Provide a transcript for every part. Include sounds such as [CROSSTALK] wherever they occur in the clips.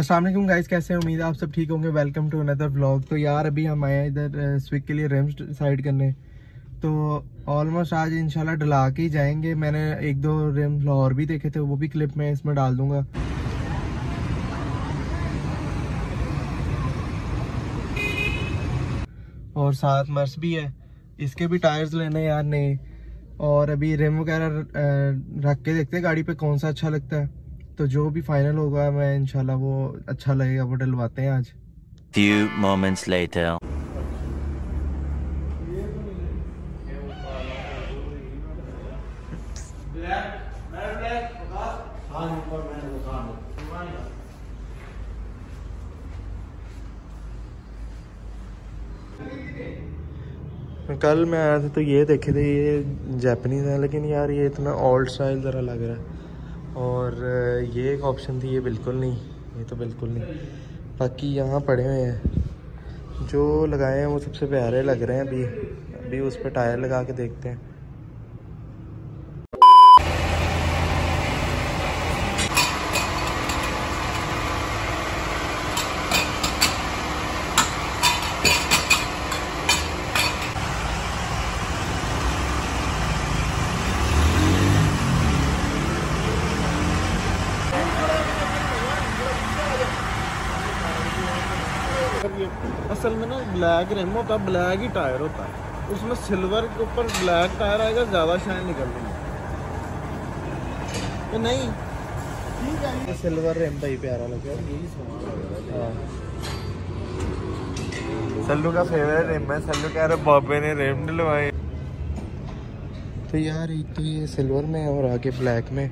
Aslam guys, कैसे उम्मीद आप सब ठीक होंगे। वेलकम टू अनदर व्लॉग तो यार, अभी हम आए हैं इधर स्विक के लिए रिम्स साइड करने। तो ऑलमोस्ट आज इंशाल्लाह डला के ही जाएँगे। मैंने एक दो रिम लाहौर भी देखे थे, वो भी क्लिप में इसमें डाल दूँगा। और साथ मर्स भी है। इसके भी टायर्स लेने यार नहीं और अभी रिम वगैरह रख के देखते हैं गाड़ी पे कौन सा अच्छा लगता है। तो जो भी फाइनल होगा मैं इंशाल्लाह वो अच्छा लगेगा वो डलवाते हैं आज Few moments later. कल मैं आया था तो ये देखे थे ये जैपनीज है लेकिन यार ये इतना ओल्ड स्टाइल ज़रा लग रहा है और ये एक ऑप्शन थी, ये बिल्कुल नहीं, ये तो बिल्कुल नहीं। बाकी यहाँ पड़े हुए हैं। जो लगाए हैं वो सबसे प्यारे लग रहे हैं, अभी अभी उस पर टायर लगा के देखते हैं। असल में ना ब्लैक रिम होता है ब्लैक ही टायर होता है। उसमें सिल्वर के ऊपर ब्लैक टायर आएगा, ज़्यादा शाइन निकलती है नहीं। ठीक है सिल्वर रिम भाई प्यारा लग रहा है। सल्लू का फेवरेट रिम है। सल्लू कह रहे बाबे ने रिम डलवाए तो यार एक तो ये सिल्वर में और आगे ब्लैक में।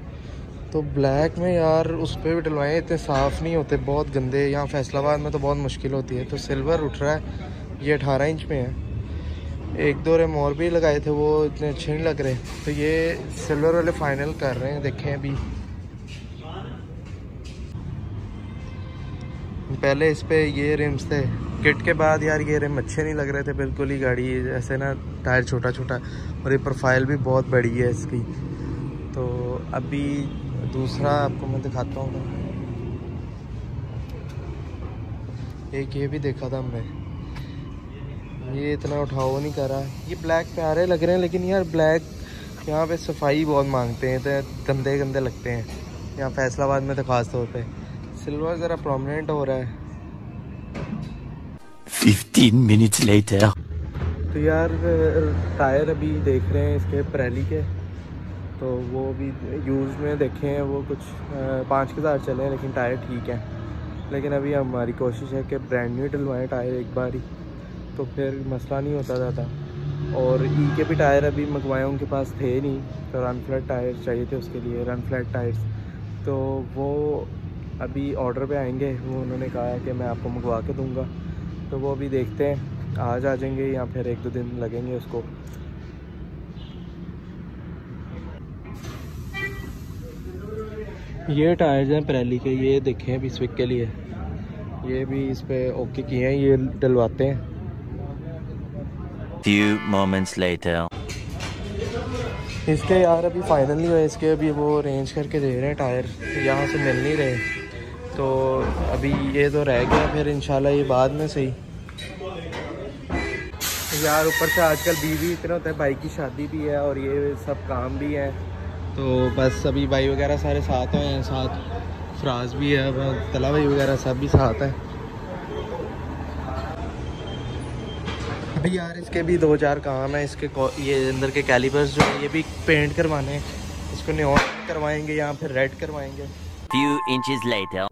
तो ब्लैक में यार उस पर भी डलवाए, इतने साफ़ नहीं होते, बहुत गंदे। यहाँ फैसलाबाद में तो बहुत मुश्किल होती है। तो सिल्वर उठ रहा है। ये अठारह इंच में है। एक दो रेम और भी लगाए थे, वो इतने अच्छे नहीं लग रहे। तो ये सिल्वर वाले फाइनल कर रहे हैं, देखें अभी। पहले इस पर ये रिम्स थे। किट के बाद यार ये रिम अच्छे नहीं लग रहे थे, बिल्कुल ही गाड़ी ऐसे ना टायर छोटा छोटा और ये प्रोफ़ाइल भी बहुत बड़ी है इसकी। तो अभी दूसरा आपको मैं दिखाता हूँ। एक ये भी देखा था हमने। ये इतना उठाओ नहीं कर रहा। ये ब्लैक प्यारे लग रहे हैं लेकिन यार ब्लैक यहाँ पे सफ़ाई बहुत मांगते हैं तो गंदे गंदे लगते हैं। यहाँ फैसलाबाद में तो ख़ास तौर पे। सिल्वर ज़रा प्रोमिनेंट हो रहा है। 15 minutes later. तो यार टायर अभी देख रहे हैं इसके परेली के। तो वो भी यूज़ में देखे हैं, वो कुछ पाँच के हज़ार चले हैं, लेकिन टायर ठीक है। लेकिन अभी हमारी कोशिश है कि ब्रांड न्यू डलवाएँ टायर एक बार ही तो फिर मसला नहीं होता ज़्यादा। और ई के भी टायर अभी मंगवाए, उनके पास थे नहीं तो रन फ्लैट टायर चाहिए थे उसके लिए रन फ्लैट टायर्स तो वो अभी ऑर्डर पे आएँगे, वो उन्होंने कहा है कि मैं आपको मंगवा के दूँगा। तो वो अभी देखते हैं, आज आ जाएँगे या फिर एक दो दिन लगेंगे उसको। ये टायर्स हैं परेली के ये देखें अभी स्विक के लिए। ये भी इस पे ओके किए हैं ये डलवाते हैं। Few moments later. इसके यार अभी फाइनल नहीं हुए इसके अभी वो अरेंज करके दे रहे हैं टायर यहाँ से मिल नहीं रहे। तो अभी ये तो रह गया फिर इंशाल्लाह ये बाद में सही। यार ऊपर से आजकल बीवी इतना होता है भाई की शादी भी है और ये सब काम भी है। तो बस अभी भाई वगैरह सारे साथ हैं, साथ फ्राज भी है तला भाई वगैरह सब भी साथ हैं। अभी यार इसके भी दो चार काम है, इसके ये अंदर के कैलिपर्स जो है, ये भी पेंट करवाने हैं। इसको न्योन करवाएँगे या फिर रेड करवाएँगे। Few inches later.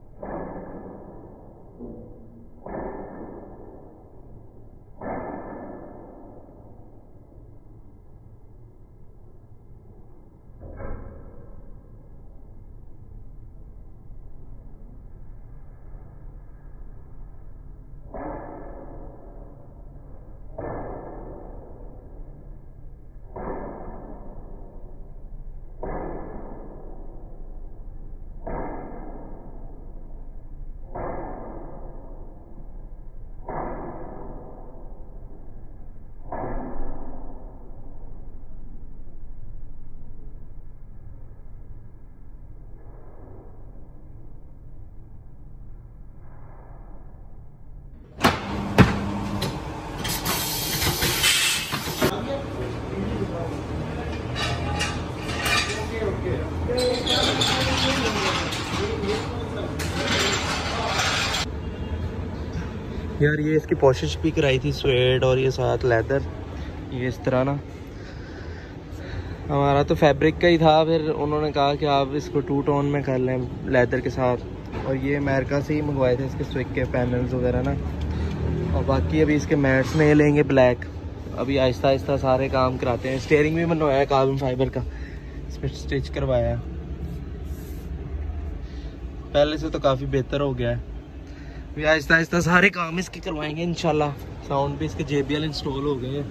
यार, ये इसकी पोशिश भी कराई थी स्वेड और ये साथ लेदर ये इस तरह ना। हमारा तो फैब्रिक का ही था, फिर उन्होंने कहा कि आप इसको टू टोन में कर लें लेदर के साथ। और ये अमेरिका से ही मंगवाए थे इसके स्विक के पैनल्स वगैरह ना। और बाकी अभी इसके मैट्स में लेंगे ब्लैक अभी आहिस्ता आहिस्ता सारे काम कराते हैं। स्टेयरिंग भी बनवाया कार्बन फाइबर का। इस पर स्टिच करवाया पहले से तो काफ़ी बेहतर हो गया है। अभी आहिस्ता आहिस्ता सारे काम इसके करवाएँगे, इंशाल्लाह। साउंड भी इसके जेबीएल इंस्टॉल हो गए। हैं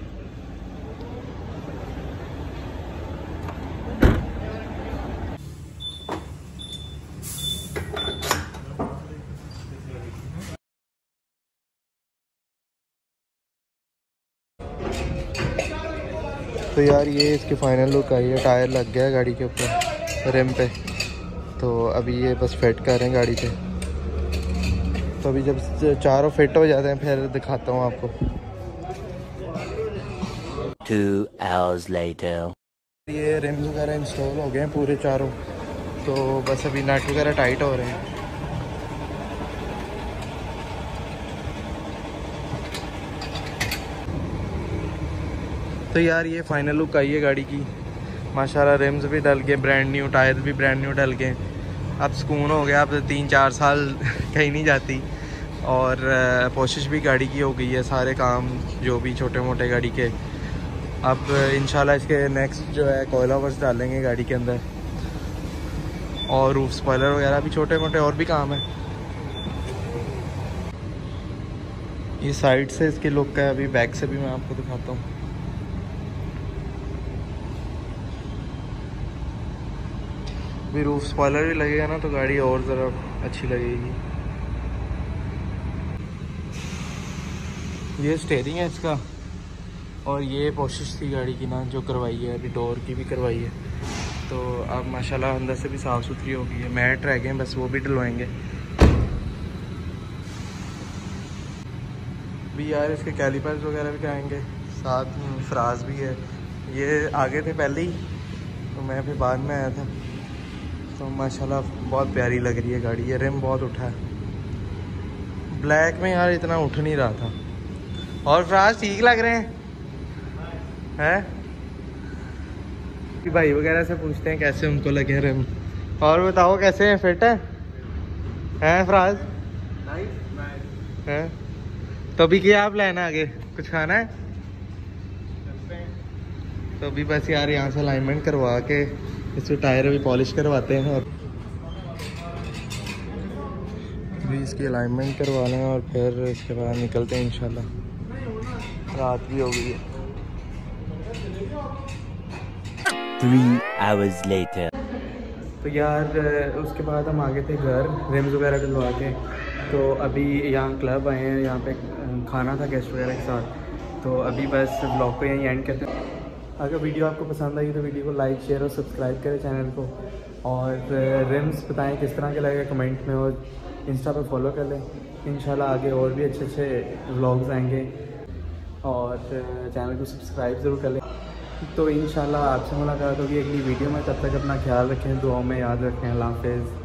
तो यार ये इसकी फाइनल लुक आई है, टायर लग गया है गाड़ी के ऊपर रिम पे। तो अभी ये बस फिट कर रहे हैं गाड़ी पे। तो अभी जब चारों फिट हो जाते हैं फिर दिखाता हूँ आपको। Two hours later. ये रिम्स वगैरह इंस्टॉल हो गए हैं पूरे चारों। तो बस अभी नट वगैरह टाइट हो रहे हैं। तो यार ये फाइनल लुक आई है गाड़ी की। माशाल्लाह रिम्स भी डल गए ब्रांड न्यू टायर भी ब्रांड न्यू डल गए। अब सुकून हो गया, अब तीन चार साल [LAUGHS] कहीं नहीं जाती। और कोशिश भी गाड़ी की हो गई है, सारे काम, जो भी छोटे मोटे गाड़ी के। अब इंशाल्लाह इसके नेक्स्ट जो है कोयला वर्स डालेंगे गाड़ी के अंदर। और रूफ स्पॉयलर वगैरह भी छोटे मोटे और भी काम है। ये साइड से इसकी लुक है, अभी बैक से भी मैं आपको दिखाता हूँ। भी रूफ स्पॉयलर भी लगेगा ना तो गाड़ी और ज़रा अच्छी लगेगी। ये स्टेयरिंग है इसका, और ये कोशिश थी गाड़ी की ना, जो करवाई है, अभी डोर की भी करवाई है। तो अब माशाल्लाह अंदर से भी साफ़ सुथरी हो गई है। मैट रह गए हैं, बस वो भी डलवाएँगे। भी यार, इसके कैलिपर्स वगैरह भी कराएँगे। साथ में फ्राज भी है। ये आगे थे पहले ही तो मैं फिर बाद में आया था। तो माशाल्लाह बहुत प्यारी लग रही है गाड़ी। ये रिम बहुत उठा है। ब्लैक में यार इतना उठ नहीं रहा था। और फ्राज ठीक लग रहे हैं? हैं? कि भाई वगैरह से पूछते हैं कैसे उनको लगे रिम। और बताओ कैसे हैं? फिट है? हैं फ्राज हैं? तो अभी क्या आप लेना आगे? कुछ खाना है? तो अभी बस यार यहाँ से अलाइनमेंट करवा के इसके टायर अभी पॉलिश करवाते हैं और अभी इसकी अलाइनमेंट करवा लें और फिर इसके बाद निकलते हैं इंशाल्लाह। रात भी हो गई है। Three hours later. तो यार उसके बाद हम आगे थे घर रिम्स वगैरह डलवा के। तो अभी यहाँ क्लब आए हैं यहाँ पे खाना था गेस्ट वगैरह के साथ। तो अभी बस ब्लॉग को यहीं एंड करते हैं। अगर वीडियो आपको पसंद आई तो वीडियो को लाइक, शेयर और सब्सक्राइब करें चैनल को। और रिम्स बताएँ किस तरह के लगे कमेंट में और इंस्टा पर फॉलो कर लें। इन आगे और भी अच्छे अच्छे व्लॉग्स आएँगे। और चैनल को सब्सक्राइब ज़रूर कर लें। तो इन आपसे मुलाकात होगी अगली वीडियो में। तब तक अपना ख्याल रखें, दुआओं में याद रखें। अल्लाह हाफिज़।